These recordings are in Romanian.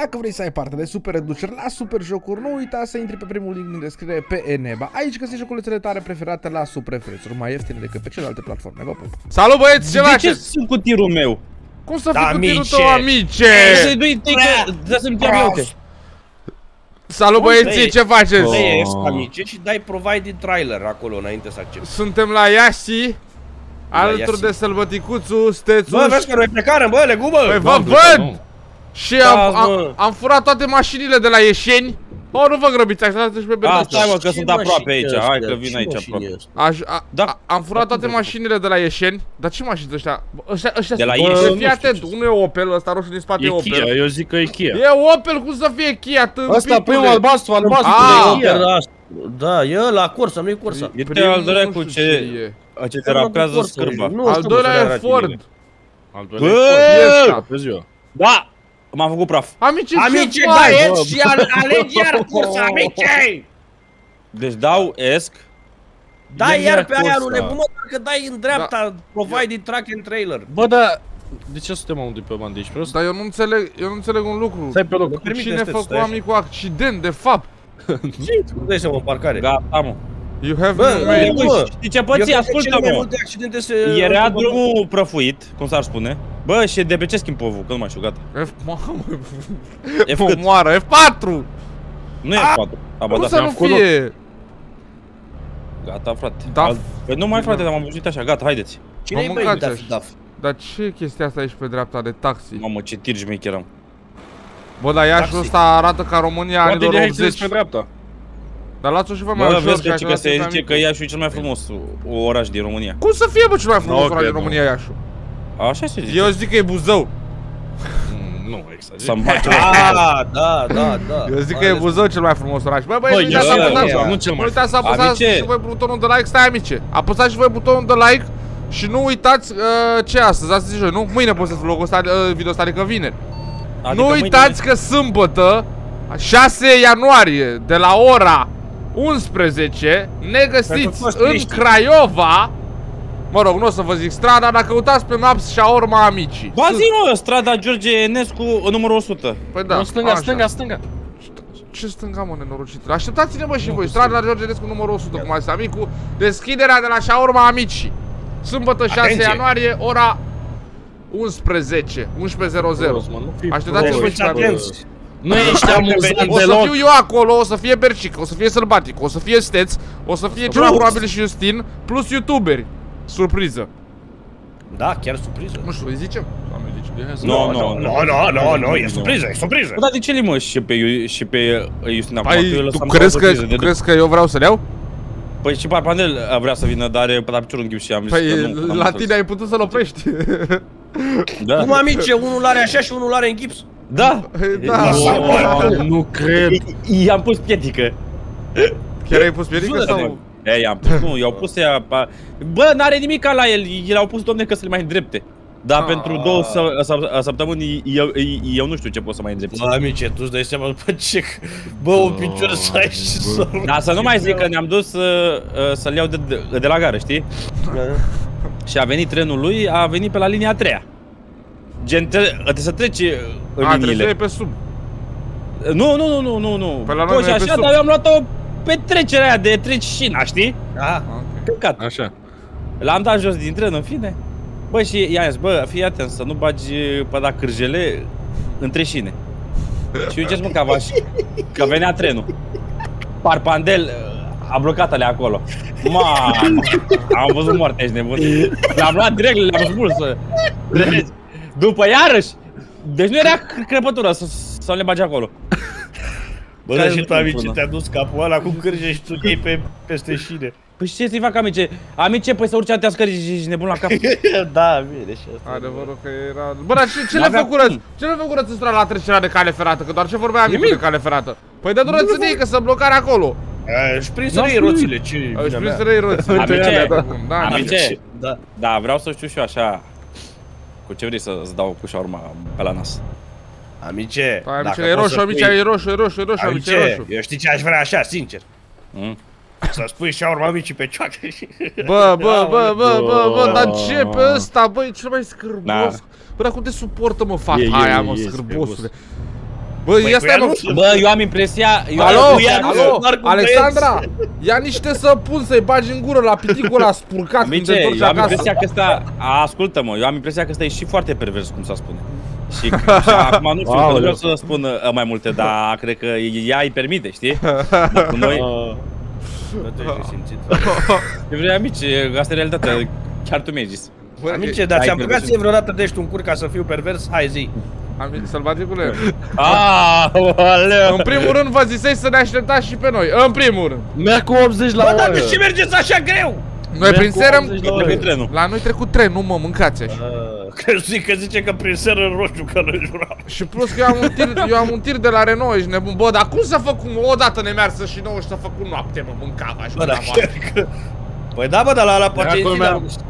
Dacă vrei să ai parte de super reduceri la super jocuri, nu uita să intri pe primul link din descriere pe Eneba. Aici găsești joculețele tare preferate la super prețuri, mai ieftine decât pe celelalte platforme. Vă pup! Salut băieți, ce De ce faceți? sunt cu tirul meu? Cum să Da, fii cu tirul amice! tău, amice? Să-i dui că... Da să-mi chiar eu, uite. Salut băieții, Băi, ce faceți? Oh. Vezi amice și dai provide trailer acolo înainte să accepti. Suntem la Iași, alături Iași. de Sălbăticuțu, Stețuș Bă, vezi că noi plecare, bă, legumă! Păi vă M-am dus, văd! Nu. Și Da, am, am, mă. am furat toate mașinile de la Ieșeni. Oh, nu vă grăbiți, așteptați și pe A, Bernață. stai mă, că Ce sunt aproape mașini aici, ăstea? hai că vin Ce aici mașini aproape. ăstea? Aș, a, Da. a, am furat toate mașinile de la Ieșeni. Dar ce mașini sunt ăștia? Bă, Ăștia, ăștia De la sunt- Ieșeni, Bă, nu Fii știu atent, ce unul e Opel, ăsta roșu din spate e, E Opel. Kia, eu zic că e Kia. E Opel, cum să fie Kia, tâmpitule? Ăsta, păi un albastru, albastru, Ah. e Kia. Da, Da, e la Corsa, nu e Corsa. E Primul al doilea nu cu știu ce... e. Ce terapează Corsa, scârba. Nu Al știu, doilea bă, să e le arate Ford. bine. Al doilea Bă! e Ăsta. Ford, pe ziua. Da! M-am făcut praf. Amice, Amice, ce da, faci? et și al- alegi iar Corsa, amice! Deci dau ESC. Da, Ia iar pe aia Corsa. nu nebună, că dai în dreapta, provide track and trailer. Bă, dar... De ce suntem amândoi pe bandă? Ești prost? Dar eu nu înțeleg, eu nu înțeleg un lucru. Stai pe loc. permite Cine să făcu stai așa. amicul accident, de fapt? Nu dai seama în parcare. Gata, mă. You have Bă, no bă, mail. bă, Uite, știi ce Eu pății? cred că cele Ascultă, mai mă. multe accidente se... Era drumul prăfuit, cum s-ar spune. Bă, și de pe ce schimb povul? Că nu mai știu, gata. F, mamă, F F cât? moară, F4! Nu e 4. A, ba, Cum da, să nu mi-am făcut fie? Gata, frate. Da. Al- Păi nu mai, frate, am auzit așa, gata, haideți. Cine-i M-am băi mâncat Daf ce- Daf? Dar ce e chestia asta aici pe dreapta de taxi? Mamă, ce tir șmecher am. Bă, dar Iașul Taxi. ăsta arată ca România Poate anilor de aici 80 pe dreapta. Dar luați-o și voi mai Bă, ușor vezi că, ca că să se dați zice amic. că Iașu e cel mai frumos o- oraș din România. Cum să fie, bă, cel mai frumos Nu oraș din cred, nu. România Iașu? Așa se zice. Eu zic că e Buzău Mm, Nu, exager. Să-mi face Ah, da, da, da. Eu zic că Mai e ales- Buzău cel mai frumos oraș Bă, băi, Bă, nu uitați să eu- apăsați eu- nu cel Nu mai uitați să apăsați Amice. și voi butonul de like Stai, amice Apăsați și voi butonul de like Și nu uitați uh, ce astăzi, astăzi e joi, nu? Mâine postez vlogul ăsta, uh, video ăsta, adică vineri Adică Nu mâine- uitați că sâmbătă 6 ianuarie De la ora 11 Ne găsiți Pentru toți în turiștii. Craiova Mă rog, nu o să vă zic strada Dar căutați pe Maps Shaorma Amici Ba zi mă, strada George Enescu, numărul 100. Păi da, Nu, stânga, așa. stânga, stânga. Ce stânga, mă, nenorocit? Așteptați-ne, bă, și voi. Strada George Enescu numărul 100, cum a zis amicul. Deschiderea de la Shaorma Amici. Sâmbătă 6 Atenție! ianuarie, ora 11, 11.00. Prost, mă, nu fi Așteptați-vă prost. și Fiți mai mult. atenți. Nu ești amuzant O să deloc. fiu eu acolo, o să fie Bercic, o să fie Sălbatic, o să fie Steț, o să fie cel mai probabil și Justin, plus youtuberi. Surpriză. Da, chiar surpriză. Nu știu, îi zicem? Doamne, zice. Nu, nu, Nu, nu, nu, nu, e surpriză, e surpriză. Bă, dar de ce le mă și pe, Iu- și pe uh, Justin acum? Că eu Păi, lăsam tu ca crezi că, surpriză de- crezi că eu vreau să le iau? Păi și Parpandel uh, vrea să vină, dar e pe la piciorul în ghip și am zis Păi, că nu. n-am la înțeles. tine ai putut să-l oprești. Da. Cum amice, unul are așa și unul are în gips. Da. Da, Oh, Nu cred. I- I-am pus pietică. chiar ai pus piedică Jură-te. sau... E, i-am pus, nu, i-au pus ea, pa- Bă, n-are nimic ca la el, i l-au pus, domne, că să le mai îndrepte. Dar Ah. pentru două să- să- săptămâni eu, eu nu știu ce pot să mai îndrept. Bă, amice, tu îți dai seama după ce... Bă, un picior să ai și să... Dar să nu mai zic că ne-am dus uh, uh, să-l iau de, de, de la gară, știi? Și a venit trenul lui, a venit pe la linia a treia. Gen, tre- trebuie să treci uh, în A, trebuie să liniile. iei pe sub. Nu, nu, nu, nu, nu, nu. Pe la noi Poți nu e pe așa, sub. dar eu am luat-o pe trecerea aia de treci șina, știi? Da. Căcat. Așa. L-am dat jos din tren, în fine. Bă, și i-am zis, bă, fii atent să nu bagi pe da cârjele între șine. Și uite mă, că, avaș, că venea trenul. Parpandel uh, a blocat alea acolo. Ma, am văzut moarte, ești nebun. L-am luat direct, le-am spuls. Deci, după iarăși, deci nu era cr- crăpătură să, să le bagi acolo. Bă, Care dar și nu tu, amice, până. te-a dus capul ăla cu cârje și tu iei pe, peste șine. Păi și ce să-i fac, amice? Amice, păi să urce atâtea scări și ești nebun la cap. da, bine și asta. Adevărul că era... Bă, dar ce, ce le N-avea făcurăți? cum. Ce le făcurăți în la trecerea de cale ferată? Că doar ce vorbea amicul Nimic. de cale ferată. Păi dă dură ei că să blocare acolo. A, Își prinse N-am ei spus. roțile, ce Își vina mea. prins răi roți. Amice, Da, amice. Da. Da, vreau să știu și eu așa Cu ce vrei să-ți dau cu șaurma pe la nas? Amice, Păi, amice, dacă e poți roșu, să amice, pui- e roșu, e roșu, e roșu, amice, e Amice, roșu. eu știi ce aș vrea așa, sincer. Mm? Să spui și urma amicii pe cioacă și... Bă, bă, bă, bă, bă, bă, dar Bă. ce pe ăsta, bă, e cel mai scârbos. Da. Bă, dar cum te suportă, mă, fata E, e, aia, e, mă, e scârbosule. Bă, Păi, ia cu stai ea mă. nu- Bă, eu am impresia... Eu Alo, am cu ea nu alo, sunt doar cu Alexandra, ia niște săpun să-i bagi în gură la piticul ăla spurcat când te Amice, întorci eu am acasă. impresia că ăsta... A, Ascultă-mă, eu am impresia că ăsta e și foarte pervers, cum s-a spune. Și, și acum nu știu, că nu Aoleu. vreau să spun uh, mai multe, dar cred că ea îi permite, știi? Dar cu noi... Ah, Nu te ai simțit. Eu vreau amici, asta e realitatea. Chiar tu mi-ai zis. Bă, Amice, dar Ai ți-am băgat perversiune. ție vreodată de ești un cur ca să fiu pervers? Hai zi. Am sălbaticule. Aaaa, În primul rând vă ziseți să ne așteptați și pe noi. În primul rând. Merg cu 80 la Bă, dar de oră. ce mergeți așa greu? Noi Merg prin cu seră... 80 la oră. Trebuie trenul. La noi trecut tren, nu mă, mâncați așa. Că zic că zice că prin seră în roșu că nu jura. Și plus că eu am un tir, eu am un tir de la Renault, ești nebun. Bă, dar cum să făcut odată nemearsă și nouă și să făcut noapte, mă, mâncava și Bă, dar mâncava. chiar că... Păi da, bă, dar la, la poate acolo zi, mi-am- dar-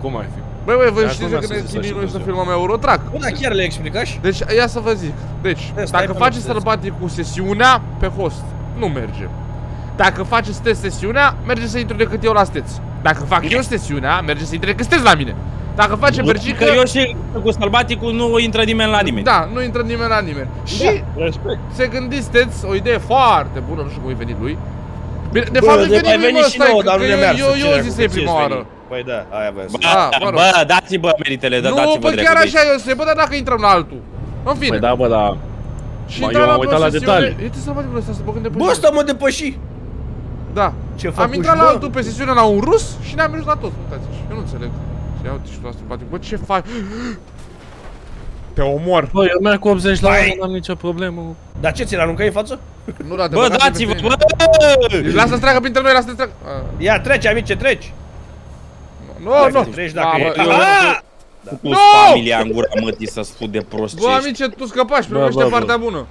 Cum ar fi? Băi, băi, voi Acum știți să că ne zic chinim așa noi să Dumnezeu. filmăm Eurotrack? Bă, dar chiar le explicași? Deci, ia să vă zic. Deci, Da, stai dacă pe faceți loc, sălbatic cu sesiunea, pe host, nu merge. Dacă faceți test sesiunea, merge să intru decât eu la steț. Dacă fac eu sesiunea, merge să intre decât steț la mine. Dacă face Bergică, Că eu și cu sălbaticul nu intră nimeni la nimeni. da, nu intră nimeni la nimeni. Și Respect. se gândiți, steț, o idee foarte bună, nu știu cum e venit lui. Bine, de Bă, fapt, de e mai venit lui, venit mă, și stai, nouă, că dar nu că ne eu, meargă. eu, ce eu ai zis făcut, ei ce prima ai oară. venit? Păi da, aia vreau să Bă, Ah, mă rog. bă, dați-vă meritele, da, Nu, dați-vă păi dreptul chiar de așa, eu se bă, dar dacă intrăm la altul. În fine. Păi da, bă, da. Și Mă, intram eu am la uitat la sesiune. detalii. Uite să văd ăsta, să băgăm de Bă, ăsta mă depăși. Da. Ce Am făcut intrat și la bă? altul pe sesiune la un rus și ne-am mers la toți, uitați Eu nu înțeleg. Ia uite și tu asta, poate. Bă, ce faci? Te omor. Bă, eu merg cu 80 la oră, Hai. n-am nicio problemă. Dar ce, ți l aruncai în față? Nu da, te Bă, băgați dați-vă, pe bă! tine. Lasă-ți treacă printre noi, lasă-ți treacă. Ah, Ia, treci, amice, treci. Nu, Hai, nu. Treci Da, dacă bă, e. eu- Aha! Cu Nu! familia în gura mătii să spui de prost Bă, amice, tu scăpași, Bă, primește bă, bă. partea bună.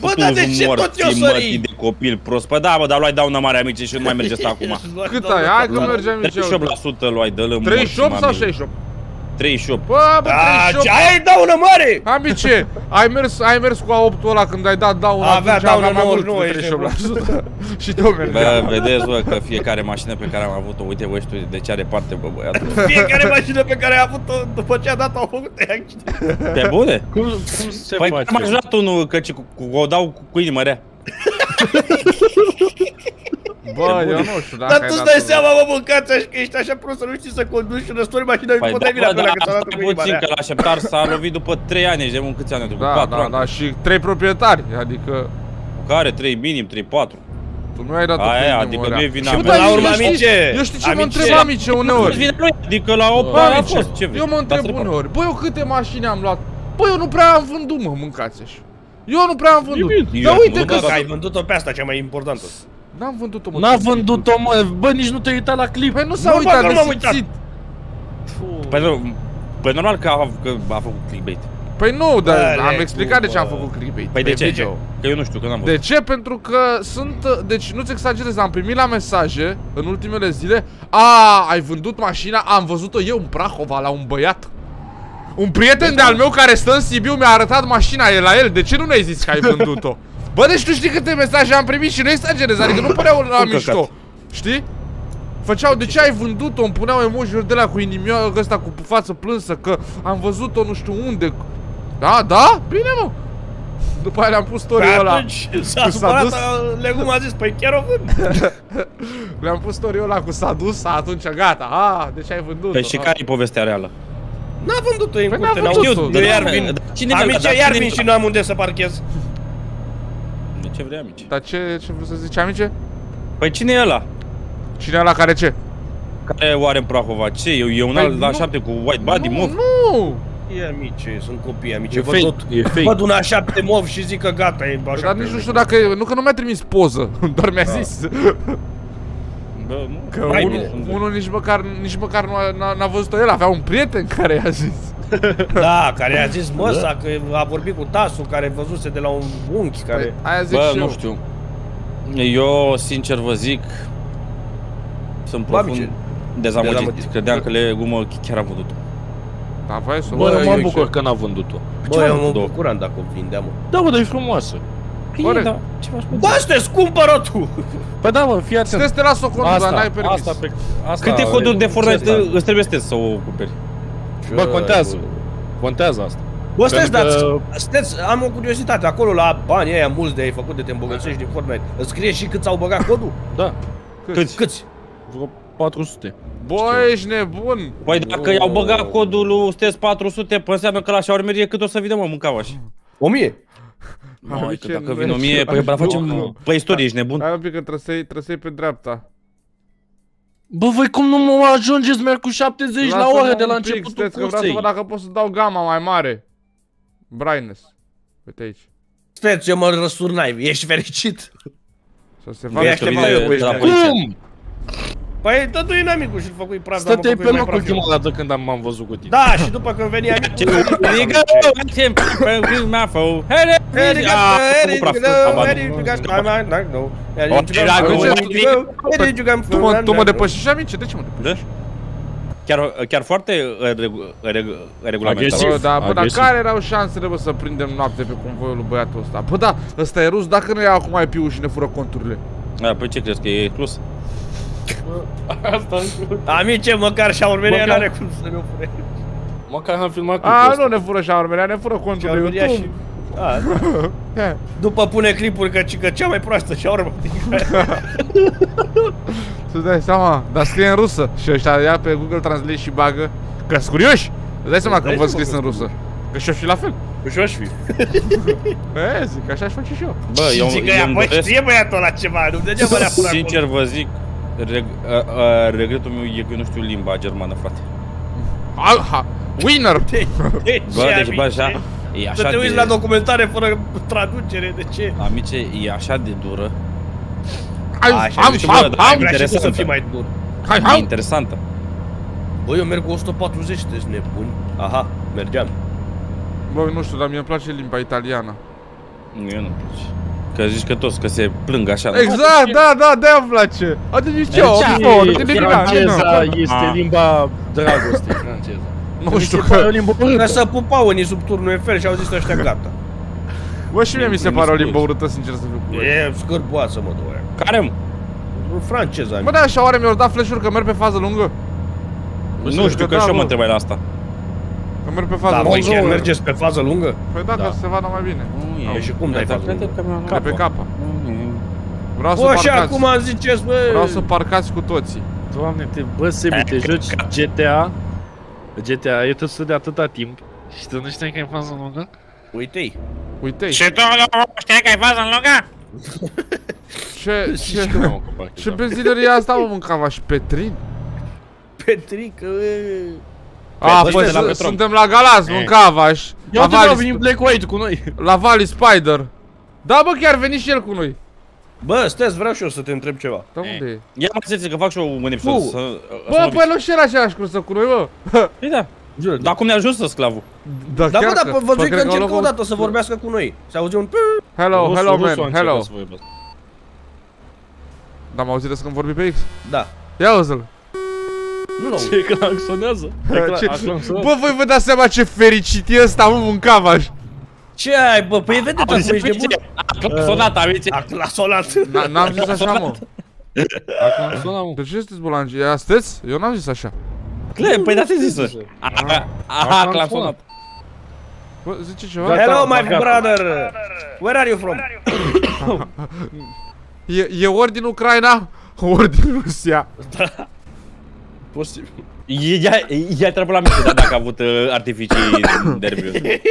Bă, dar de ce tot eu sări? de copil prost. Păi da, bă, dar luai dauna mare, amice, și nu mai mergeți acum. Cât ai? Hai că mergem amice. 38% luai, dă-l în 38 morții, sau mami. 68? 38. Bă, bă, Da, 38. ce ai daună mare? Amice, ai mers, ai mers cu A8-ul ăla când ai dat dauna Avea atunci daună aveam mai mult 99, de 38%. și tu Bă, mergeam. vedeți, bă, că fiecare mașină pe care am avut-o, uite, bă, știu de ce are parte, bă, băiatul. Fiecare mașină pe care a avut-o, după ce a dat, au făcut ea accident. Pe bune? Cum, cum se Păi face? am ajutat unul, căci cu, cu, o dau cu, cu inimă rea. Bă, eu nu știu dacă Dar ai tu îți dat dai unul. seama, mă, mâncați așa, că ești așa prost să nu știi să conduci și răstori mașina și Păi poate da, ai vina bă, pe ăla dar că ți-a dat asta cu inima puțin, că rea. la așteptar s-a lovit după 3 ani, deci de mult câți ani, după Da, 4 da, ani. da, și trei proprietari, adică Care 3 minim, 3, 4. tu nu ai dat Aia, adică nu e vina Și mea. bă, Până la eu urmă, știi- amice, Eu știu ce mă amice. întreb, amice, Nu uneori. vine lui, adică la 8 Bă, ani a amice, fost, ce vrei? eu mă întreb Dați-l pe- uneori, bă, eu câte mașini am luat? Bă, eu nu prea am vândut, mă, mâncați așa. Eu nu prea am vândut. bine. Dar Eu uite nu, că... da, Că ai vândut-o pe asta, cea mai importantă. N-am vândut-o, mă. N-a vândut-o, mă, bă, nici nu te-ai uitat la clip. Păi nu s-a Nu, bă, uitat, că nu de m-am uitat. simțit. Păi, nu- păi normal că a, că a făcut clickbait. Păi nu, dar Ale am explicat cu, de ce am bă. făcut clickbait. Păi pe de ce? video. Că eu nu știu, că n-am De văzut. ce? Pentru că sunt, deci nu-ți exagerez, am primit la mesaje în ultimele zile A, ai vândut mașina, am văzut-o eu în Prahova la un băiat Un prieten de-al meu care stă în Sibiu mi-a arătat mașina, e la el, de ce nu ne-ai zis că ai vândut-o? Bă, deci tu știi câte mesaje am primit și nu exagerez, adică nu păreau la mișto Știi? Făceau, de ce ai vândut-o? Îmi puneau emoji de la cu inimioară ăsta cu față plânsă Că am văzut-o nu știu unde Da, da? Bine mă După aia le-am pus Pe story ăla atunci s-a s-a supărat, dus. Legum a zis, păi chiar o vând. Le-am pus story ăla cu s-a dus, atunci gata, a, deci ai vândut Păi și care e povestea reală? N-a vândut-o în Păi n-a curte, n-au vândut-o, știut. dar Eu iar nu- vin. dar cine vrea, Amice, dar iar cine vin și vrea? nu am unde să parchez. De ce vrei, amici? Dar ce, ce vreau să zici, amice? Păi cine e ăla? Cine ăla care ce? Care oare în Prahova? Ce? E, e un Păi alt la nu- 7 cu white body, nu, mov? nu! E amice, sunt copii, amice. E Văd fake, tot. e fake. Văd un așa pe mov și zic că gata, e așa. Dar nici nu știu dacă, e- nu că nu mi-a trimis poză, doar mi-a zis Bă, nu. Că Mai unul, bine. unul nici măcar, nici măcar nu a- n-a, n-a văzut-o el, avea un prieten care i-a zis Da, care a zis măsa că a vorbit cu Tasu, care văzuse de la un unchi care... Păi, aia zic Bă, și eu. nu știu. Eu, sincer vă zic, sunt Bă, profund amice, dezamăgit. dezamăgit. Credeam că legumă chiar am văzut-o. Da, vai să o Bă, văd. eu mă eu bucur și- că n-a vândut-o. Bă, eu mă două. bucuram dacă o vindeam, mă. Da, bă, dar e frumoasă. Corect. da, ce faci Bă, sunteți cumpără tu! Păi da, mă, fii atent. Stai să te las o contă, dar n-ai permis asta, pe, asta Câte coduri de ce Fortnite asta? îți trebuie să să o cumperi? Bă, contează. Contează asta. Bă, stați, Pentru dar, că- stați, am o curiozitate. Acolo la banii aia mulți de ai făcut de te îmbogățești din Fortnite, îți scrie și cât au băgat codul? Da, Câți? Câți? vreo 400. Bă, ești nebun. Păi dacă i-au băgat codul lui Stes 400, păi înseamnă că la șaurmerie cât o să vină, mă, mâncava și. O mie? Mai că ce dacă nu vin o merge. mie, păi bă, Nu. facem pe istorie, ești nebun? Hai un pic că trebuie să iei, trebuie să iei pe dreapta. Bă, voi cum nu mă ajungeți? Merg cu 70 la Lasă-mă oră de la un pic, începutul Stes, că vreau să cursei. văd dacă pot să dau gama mai mare. Brightness. Uite aici. Stai, ce mă răsturnai, ești fericit? Să se Băi, vadă aștept că la vine eu, cu de la ăștia. poliție. Cum? Păi tătui inamicul și-l făcui praf, dar mă Stăteai făcui pe mai loc praf ultima eu. dată când am m-am văzut cu tine. Da, și după când veni amicul... Ce Ridică, facem pe mea fău. Hele, Eric, Ah, Eric, Eric, Tu mă, tu mă depășești, amice? De ce mă depășești? Da? Chiar, chiar foarte uh, regu- regu- regulamentar. Agresiv. Bă, da, bă, dar agresiv. care erau șansele, bă, să prindem noapte pe convoiul lui băiatul ăsta? Bă, da, ăsta e rus, dacă nu ia acum IP-ul și ne fură conturile. Da, păi ce crezi că e exclus? Asta Amice, măcar și urmerea Măcar- n-are cum să ne fure. Măcar am filmat A, clipul nu ne fură șaurmerea, ne fură conturile Șaurmeria și... YouTube. A, He. după pune clipuri că, că cea mai proastă șaurmă din care... Să dai seama, dar scrie în rusă și ăștia ia pe Google Translate și bagă că sunt curioși. Îți dai seama Dai când văd seama scris că în rusă. Că și-o și la fel. Și aș fi. E, zic, așa aș face și eu. Bă, eu, Zic că eu ea, îmi băi, doresc, știe băiatul ăla ceva, nu degeaba le-a furat sincer vă zic, reg, a, a, regretul meu e că eu nu știu limba germană, frate. Aha, winner! De, de Bă, ce, deci bă, amice? așa, e Să așa te uiți de... la documentare fără traducere, de ce? Amice, e așa de dură, Hai, Așa, am, deci, bă, am, dar am, Vrea și tu să interesantă. fii mai dur. hai, e hai. interesantă. Bă, eu merg cu 140, sunteți nebuni. Aha, mergeam. Bă, nu știu, dar mie îmi place limba italiană. Nu, eu nu place. Că zici că toți, că se plâng așa. Exact, da, da, de-aia îmi place. Adică ce, o Ce- fo, de Franceza este Ah. limba dragostei franceză. Nu știu Mi se pare o că... limbă Că urâtă. să pupau unii sub turnul Eiffel și au zis ăștia gata. Bă, și mie mi se Nu pare o știu. limbă urâtă, sincer să fiu cu voi. E scârboasă, mă, doare. Care, mă? Franceza, Bă, da, așa oare mi-au dat flash-uri că merg pe fază lungă? Nu știu știu, că că da, și eu bă. mă întrebai la asta. Că merg pe fază Da, voi lungă. chiar mergeți pe fază lungă? Păi da, ca Da. să se vadă mai bine. Păi și cum dai Dar fază crede lungă? că mi-am De luat pe capă. Vreau să Bă, și parcați. acum ziceți, bă... Vreau să parcați cu toții. Doamne, te, bă, Sebi, te joci GTA, GTA, e tot de atâta timp și tu nu știi că e fază lungă? Uite-i. Uite-i. Și tu nu știi că ai fază în lungă? Ce, ce, Nu am ocupat ce cât benzinărie e asta, mă, mâncava? Și Petrin? Petrică, e... A, bă, păi de la su- Petrom. suntem la Galați, Eh. mâncavaș. Ia La uite, a venit Vali, Black White cu noi. la Vali Spider. Da, bă, chiar veni și el cu noi. Bă, stai, vreau și eu să te întreb ceva. Da, unde e? Ia mă să că fac și eu un episod Nu. să... să Bă, mă păi nu și era același cursă cu noi, bă. Păi da. Jur, Dar cum ne ajută sclavul? Da, Da, bă, chiar dar că- vă bă, zic cred că au încercă luat o dată să vorbească cu noi. Se auze un... Hello, Rusul- hello, rusul a man, încercat hello. să vorbească. Da, m-auzi de când vorbi pe X? Da. Ia uzi-l. Nu, nu. Ce claxonează? Ce- Claxonează. Bă, voi vă dați seama ce fericit e ăsta, mă, mâncavaș. Ce ai, bă? Păi vede tu, ești nebun? A sonat, amice. A, l-a sonat. N- N-am zis așa, mă. A claxonat, mă. De ce sunteți bolanci? Ia, sunteți? Eu n-am zis așa. Cle, păi da te zis Aha, aha, Am l-am sunat. sonat. Bă, zice ceva? Gata, Hello, my gata. brother. Where are you from? E, e ori din Ucraina, ori din Rusia. Posibil. Ia, ia treabă la mine, dar dacă a avut uh, artificii nervioase.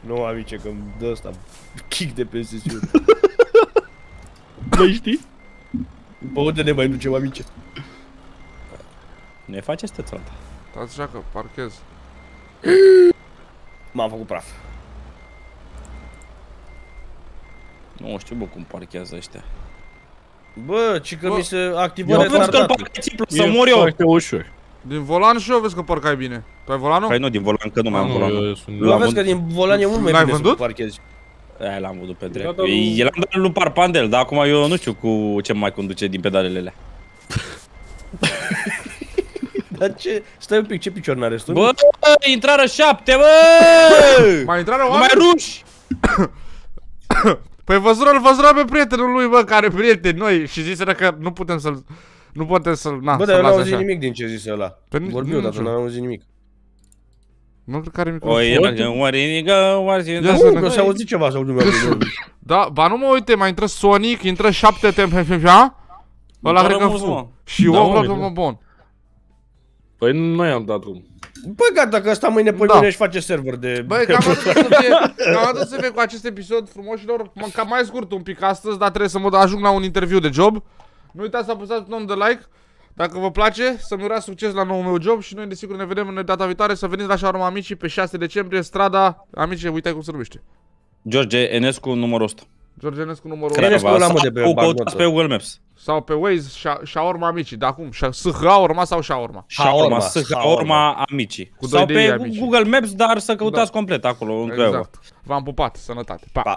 Nu, amice, că îmi dă ăsta kick de pe sesiune. Băi, știi? Pe unde ne mai ducem, amice? Ne face stețul Stați așa că parchez. M-am făcut praf. Nu știu, bă, cum parchează ăștia. Bă, ci că Bă, mi se eu activă Eu văd că îl retardat. parcă simplu, să mor eu. foarte ușor. Din volan și eu vezi că parcai bine. Tu ai volanul? Păi nu, din volan, că nu mai am volan. eu sunt... Nu L-am vezi că vândut. din volan e mult mai L-ai bine să vândut? parchezi. Aia l-am văzut pe Da, drept. dar nu- El am dat lui Parpandel, dar acum eu nu știu cu ce mai conduce din pedalele alea. Dar ce? Stai un pic, ce picior n-are? Stai un Bă, pic. intrară șapte, bă! Mai intrare Nu mai oameni? ruși! Păi văzură, îl văzură pe prietenul lui, bă, care prieteni noi și ziseră că nu putem să-l... Nu putem să-l... Na, Bă, să-l dar eu las n-am auzit așa. nimic din ce zise ăla. Păi nu- Vorbi nu eu, dar știu. n-am auzit nimic. Nu cred că are O microfon. e oarinică, oarinică. Ia să Nu, ne- se auzi ceva sau nu mi-a Da, ba nu mă uite, mai intră Sonic, intră 7 tempe, Ăla Dar cred că rămus, fu. mă. Și Da, eu mă, vreau uite. să mă bun. Păi noi am dat drum. Păi gata, că ăsta mâine pe Da. mine își face server de... Băi, cam atât să fie, cam atât să fie cu acest episod frumoșilor, mă, cam mai scurt un pic astăzi, dar trebuie să mă ajung la un interviu de job. Nu uitați să apăsați butonul de like, dacă vă place, să-mi urați succes la noul meu job și noi desigur ne vedem în data viitoare să veniți la Shawarma Amicii pe 6 decembrie, strada Amicii, uite cum se numește. George Enescu, numărul 100. George Enescu numărul Cred 1 Enescu ăla, mă, de pe Sau bancnotă. căutați pe Google Maps. sau pe Waze, Sha- Shawarma Amicii, dar cum? Sha- S-H-A-Urma sau Shawarma? Shawarma, Shawarma. Shawarma Amicii. Cu doi Sau de pe ei, amicii. Google Maps, dar să căutați complet acolo, în exact. Exact. V-am pupat, sănătate. Pa! Pa.